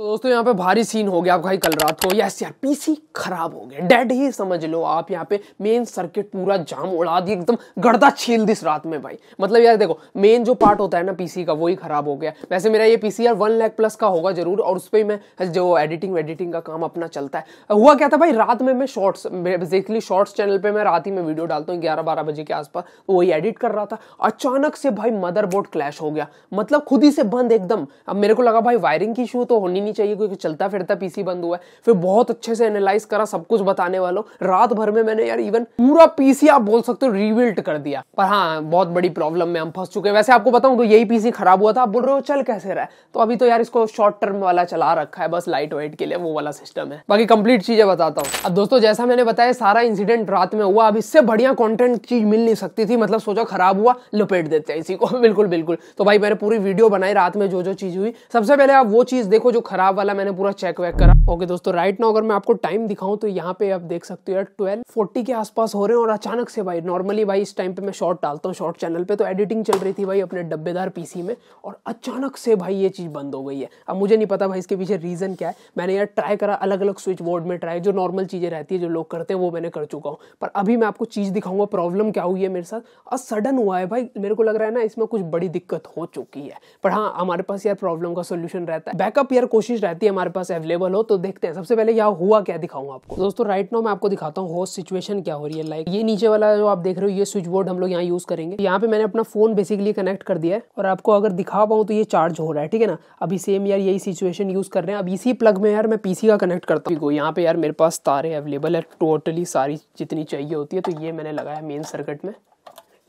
तो दोस्तों, यहाँ पे भारी सीन हो गया भाई कल रात को। यस यार पीसी खराब हो गया। डेड ही समझ लो आप यहाँ पे। मेन सर्किट पूरा जाम उड़ा दिया, एकदम गर्दा छील दिस रात में भाई। मतलब यार देखो मेन जो पार्ट होता है ना पीसी का, वही खराब हो गया। वैसे मेरा ये पीसी यार वन लाख प्लस का होगा ज़रूर, और उस पर मैं जो एडिटिंग वेडिटिंग का काम अपना चलता है। हुआ क्या था भाई, रात में मैं शॉर्ट्स बेसिकली शॉर्ट्स चैनल पर मैं रात ही में वीडियो डालता हूँ, ग्यारह बारह बजे के आसपास। तो वही एडिट कर रहा था। अचानक से भाई मदरबोर्ड क्लैश हो गया। मतलब खुद ही से बंद एकदम। अब मेरे को लगा भाई वायरिंग की इशू तो होनी नहीं चाहिए, क्योंकि चलता फिरता पीसी बंद हुआ है। फिर बहुत अच्छे से एनालाइज करा, सब कुछ बताने वालों। रात भर में मैंने यार इवन पूरा पीसी आप बोल सकते हो रिबिल्ट कर दिया। पर हाँ बहुत बड़ी प्रॉब्लम में हम फंस चुके हैं। वैसे आपको बताऊँ तो यही पीसी खराब हुआ था। आप बोल रहे हो, चल कैसे रहा तो अभी तो यार इसको शॉर्ट टर्म वाला चला रखा है, बस लाइट वाइट के लिए वो वाला सिस्टम है। बाकी कंप्लीट चीज़ें बताता हूँ। अब दोस्तों, जैसा मैंने बताया, सारा इंसिडेंट रात में हुआ। अब इससे बढ़िया कॉन्टेंट चीज़ मिल नहीं सकती थी। मतलब सोचा, खराब हुआ, लपेट देते हैं इसी को। बिल्कुल बिल्कुल। तो भाई, मैंने पूरी वीडियो बनाई। रात में जो जो चीज़ हुई, सबसे पहले आप वो चीज़ देखो जो खराब वाला मैंने पूरा चेक वेक करा। ओके दोस्तों राइट नाउ अगर मैं आपको टाइम दिखाऊँ तो यहाँ पे आप देख सकते हो यार ट्वेल्व फोर्टी के आसपास हो रहे हैं और अचानक से भाई नॉर्मली भाई इस टाइम पे मैं शॉर्ट डालता हूँ शॉर्ट चैनल पे तो एडिटिंग चल रही थी भाई अपने डब्बेदार पीसी में और अचानक से भाई ये चीज़ बंद हो गई है। अब मुझे नहीं पता भाई इसके पीछे रीज़न क्या है। मैंने यार ट्राई करा अलग अलग स्विच बोर्ड में ट्राई जो नॉर्मल चीज़ें रहती है, जो लोग करते हैं, वो मैंने कर चुका हूँ। पर अभी मैं आपको चीज़ दिखाऊँगा प्रॉब्लम क्या हुई है मेरे साथ। और सडन हुआ है भाई, मेरे को लग रहा है ना, इसमें कुछ बड़ी दिक्कत हो चुकी है। पर हाँ हमारे पास यार प्रॉब्लम का सोल्यूशन रहता है। बैकअप यार कोशिश रहती है हमारे पास अवेलेबल हो तो देखते हैं। सबसे पहले यहाँ हुआ क्या दिखाऊँ आपको। दोस्तों राइट नाउ मैं आपको दिखाता हूँ होस्ट सिचुएशन क्या हो रही है। लाइक ये नीचे वाला जो आप देख रहे हो, ये स्विच बोर्ड हम लोग यहाँ यूज़ करेंगे। यहाँ पे मैंने अपना फ़ोन बेसिकली कनेक्ट कर दिया है। और आपको अगर दिखा पाऊँ तो ये चार्ज हो रहा है, ठीक है ना? अभी सेम यार यही सिचुएशन यूज़ कर रहे हैं। अब इसी प्लग में यार मैं पीसी का कनेक्ट करता हूँ। यहाँ पे यार मेरे पास तारे अवेलेबल है। टोटली सारी जितनी चाहिए होती है तो ये मैंने लगाया मेन सर्किट में।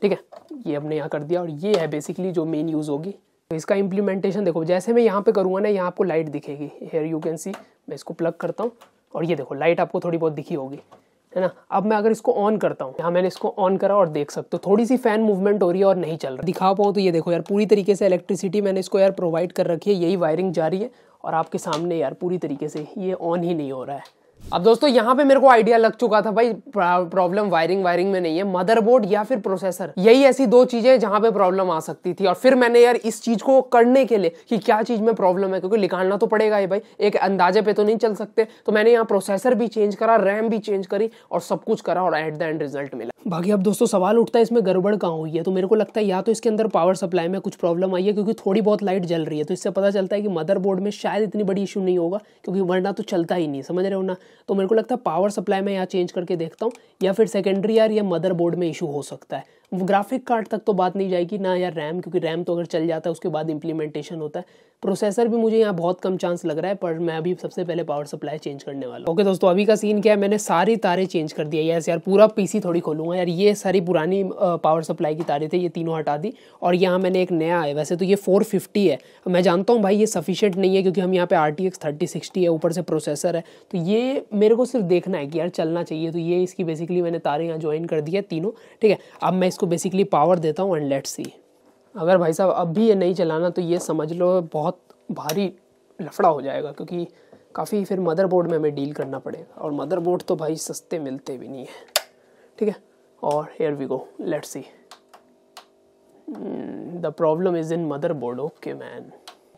ठीक है? ये हमने यहाँ कर दिया। और ये है बेसिकली जो मेन यूज़ होगी। इसका इम्प्लीमेंटेशन देखो, जैसे मैं यहाँ पे करूँगा ना, यहाँ आपको लाइट दिखेगी। हेयर यू कैन सी मैं इसको प्लग करता हूँ और ये देखो लाइट आपको थोड़ी बहुत दिखी होगी, है ना? अब मैं अगर इसको ऑन करता हूँ, यहाँ मैंने इसको ऑन करा और देख सकते हो थोड़ी सी फ़ैन मूवमेंट हो रही है और नहीं चल रहा। दिखा पाऊँ तो ये देखो यार, पूरी तरीके से इलेक्ट्रिसिटी मैंने इसको यार प्रोवाइड कर रखी है, यही वायरिंग जा रही है और आपके सामने यार पूरी तरीके से ये ऑन ही नहीं हो रहा है। अब दोस्तों, यहाँ पे मेरे को आइडिया लग चुका था भाई प्रॉब्लम वायरिंग वायरिंग में नहीं है मदरबोर्ड या फिर प्रोसेसर यही ऐसी दो चीज़ें जहाँ पे प्रॉब्लम आ सकती थी। और फिर मैंने यार इस चीज़ को करने के लिए कि क्या चीज़ में प्रॉब्लम है, क्योंकि निकालना तो पड़ेगा ये भाई। एक अंदाजे पे तो नहीं चल सकते। तो मैंने यहाँ प्रोसेसर भी चेंज करा रैम भी चेंज करी और सब कुछ करा और एट द एंड रिज़ल्ट मिला। बाकी अब दोस्तों, सवाल उठता है, इसमें गड़बड़ कहाँ हुई है? तो मेरे को लगता है या तो इसके अंदर पावर सप्लाई में कुछ प्रॉब्लम आई है, क्योंकि थोड़ी बहुत लाइट जल रही है। तो इससे पता चलता है कि मदरबोर्ड में शायद इतनी बड़ी इशू नहीं होगा, क्योंकि वरना तो चलता ही नहीं, समझ रहे हो ना? तो मेरे को लगता है पावर सप्लाई में यहाँ चेंज करके देखता हूँ, या फिर सेकेंडरी यार या मदरबोर्ड में इशू हो सकता है। ग्राफिक कार्ड तक तो बात नहीं जाएगी ना यार रैम क्योंकि रैम तो अगर चल जाता है, उसके बाद इम्प्लीमेंटेशन होता है। प्रोसेसर भी मुझे यहाँ बहुत कम चांस लग रहा है, पर मैं अभी सबसे पहले पावर सप्लाई चेंज करने वाला ओके दोस्तों, अभी का सीन क्या है? मैंने सारी तारें चेंज कर दिया यस यार, पूरा पीसी थोड़ी खोलूँगा। यार, ये सारी पुरानी पावर सप्लाई की तारें थे, ये तीनों हटा दी, और यहाँ मैंने एक नया है वैसे तो ये फोर है। मैं जानता हूँ भाई, ये सफिशियंट नहीं है, क्योंकि हम यहाँ पे आर टी है, ऊपर से प्रोसेसर है। तो ये मेरे को सिर्फ़ देखना है कि, यार, चलना चाहिए। तो ये इसकी बेसिकली मैंने तारें यहाँ ज्वाइन कर दी है तीनों। ठीक है, अब मैं इसको बेसिकली पावर देता हूँ एंड लेट सी अगर भाई साहब अब भी ये नहीं चलाना तो ये समझ लो बहुत भारी लफड़ा हो जाएगा, क्योंकि काफ़ी फिर मदरबोर्ड में हमें डील करना पड़ेगा। और मदरबोर्ड तो भाई सस्ते मिलते भी नहीं है। ठीक है? और here we go let's see the problem is in motherboard okay man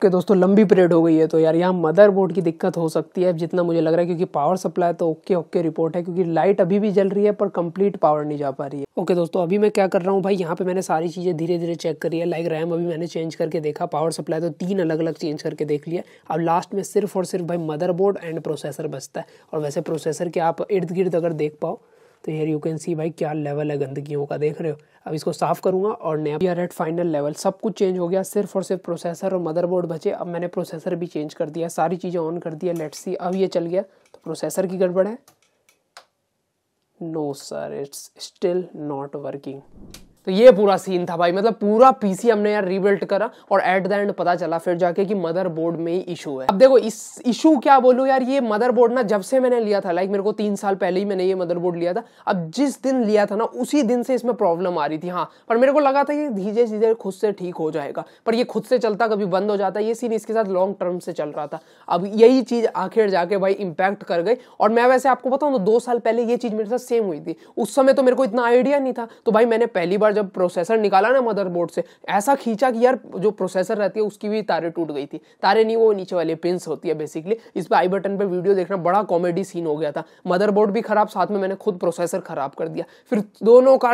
okay दोस्तों, लंबी पीरियड हो गई है तो यार यहाँ मदरबोर्ड की दिक्कत हो सकती है जितना मुझे लग रहा है, क्योंकि पावर सप्लाई तो ओके ओके रिपोर्ट है, क्योंकि लाइट अभी भी जल रही है, पर कंप्लीट पावर नहीं जा पा रही है। ओके दोस्तों, अभी मैं क्या कर रहा हूँ भाई, यहाँ पे मैंने सारी चीज़ें धीरे धीरे चेक करी है लाइक रैम अभी मैंने चेंज करके देखा पावर सप्लाई तो तीन अलग अलग चेंज करके देख लिया। अब लास्ट में सिर्फ़ और सिर्फ़ भाई मदरबोर्ड एंड प्रोसेसर बचता है। और वैसे प्रोसेसर के आप इर्द गिर्द अगर देख पाओ तो हेयर यू कैन सी भाई क्या लेवल है गंदगियों का, देख रहे हो? अब इसको साफ़ करूँगा और नया वी एट फाइनल लेवल सब कुछ चेंज हो गया, सिर्फ़ और सिर्फ़ प्रोसेसर और मदरबोर्ड बचे। अब मैंने प्रोसेसर भी चेंज कर दिया, सारी चीज़ें ऑन कर दिया लेट्स सी अब ये चल गया तो प्रोसेसर की गड़बड़ है? No sir it's still not working तो ये पूरा सीन था भाई। मतलब पूरा पीसी हमने यार रीबिल्ट करा और एट द एंड पता चला फिर जाके कि मदरबोर्ड में ही इशू है। अब देखो इस इशू क्या बोलूँ यार, ये मदरबोर्ड ना जब से मैंने लिया था लाइक मेरे को तीन साल पहले ही मैंने ये मदरबोर्ड लिया था, अब जिस दिन लिया था ना, उसी दिन से इसमें प्रॉब्लम आ रही थी हाँ। पर मेरे को लगा था ये धीरे धीरे खुद से ठीक हो जाएगा, पर ये खुद से चलता कभी बंद हो जाता, ये सीन इसके साथ लॉन्ग टर्म से चल रहा था। अब यही चीज़ आखिर जाके भाई इंपैक्ट कर गई और मैं वैसे आपको बताऊँ तो दो साल पहले ये चीज़ मेरे साथ सेम हुई थी। उस समय तो मेरे को इतना आइडिया नहीं था तो भाई मैंने पहली बार जब प्रोसेसर निकाला ना मदरबोर्ड से, ऐसा खींचा कि यार जो प्रोसेसर रहती है, उसकी भी तारे टूट गई थी। तारे नहीं, वो नीचे वाली पिंस होती है बेसिकली इस पर आई बटन पर वीडियो देखना, बड़ा कॉमेडी सीन हो गया था। मदरबोर्ड भी खराब, साथ में मैंने खुद प्रोसेसर खराब कर दिया। फिर दोनों का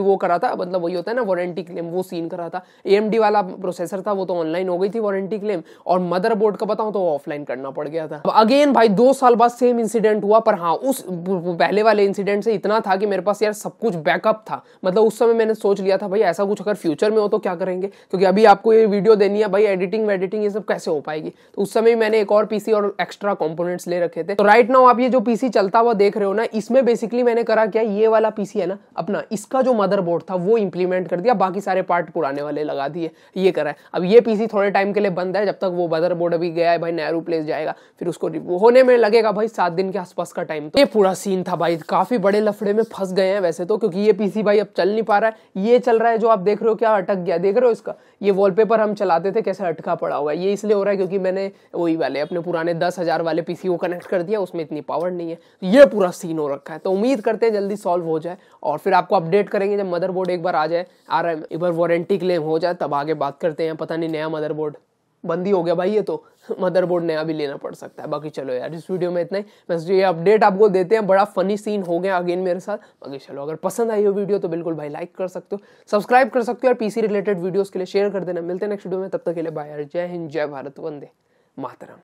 वो करा था मतलब वही होता है ना वारंटी क्लेम वो सीन करा था। ए वाला प्रोसेसर था, वो तो ऑनलाइन हो गई थी वारंटी क्लेम और मदरबोर्ड का बताऊँ तो ऑफलाइन करना पड़ गया था। अगेन भाई, दो साल बाद सेम इंसिडेंट हुआ, पर हाँ उस, पहले वाले इंसिडेंट से इतना था कि मेरे पास यार सब कुछ बैकअप था। मतलब उस समय मैंने सोच लिया था, भाई ऐसा कुछ अगर फ्यूचर में हो तो क्या करेंगे? क्योंकि अभी आपको ये वीडियो देनी है, भाई एडिटिंग वेडिटिंग ये सब कैसे हो पाएगी? तो उस समय मैंने एक और पीसी और एक्स्ट्रा कंपोनेंट्स ले रखे थे। तो राइट नाउ आप ये जो पीसी चलता हुआ देख रहे हो ना, इसमें बेसिकली मैंने करा क्या, ये वाला पीसी है ना, अपना, इसका जो मदरबोर्ड था, वो इंप्लीमेंट कर दिया, बाकी सारे पार्ट पुराने वाले लगा दिए, ये करा है। अब ये पीसी थोड़े टाइम के लिए बंद है, जब तक वो मदरबोर्ड अभी गया है, भाई नेहरू प्लेस जाएगा फिर उसको होने में लगेगा, भाई सात दिन के आसपास का टाइम तो ये पूरा सीन था भाई, काफ़ी बड़े लफड़े में फंस गए हैं वैसे तो क्योंकि ये पीसी भाई अब चल नहीं पा रहा है। ये चल रहा है जो आप देख रहे हो, क्या अटक गया? देख रहे हो इसका? ये वॉलपेपर हम चलाते थे, कैसे अटका पड़ा हुआ है? ये इसलिए हो रहा है क्योंकि मैंने वही वाले, अपने पुराने दस हज़ार वाले पीसी को कनेक्ट कर दिया, उसमें इतनी पावर नहीं है। ये पूरा सीन हो रखा है। तो उम्मीद करते हैं जल्दी सॉल्व हो जाए और फिर आपको अपडेट करेंगे जब मदरबोर्ड एक बार आ जाए, आ रहा है, एक बार वारंटी क्लेम हो जाए, तब आगे बात करते हैं, पता नहीं नया मदरबोर्ड बंदी हो गया भाई ये तो। मदरबोर्ड नया भी लेना पड़ सकता है। बाकी चलो यार, इस वीडियो में इतना ही। बस ये अपडेट आपको देते हैं। बड़ा फनी सीन हो गया अगेन मेरे साथ। बाकी चलो, अगर पसंद आई हो वीडियो तो बिल्कुल भाई लाइक कर सकते हो। सब्सक्राइब कर सकते हो और पीसी रिलेटेड वीडियोस के लिए शेयर कर देना। मिलते हैं नेक्स्ट वीडियो में। तब तक के लिए बाय जय हिंद, जय भारत। वंदे मातरम।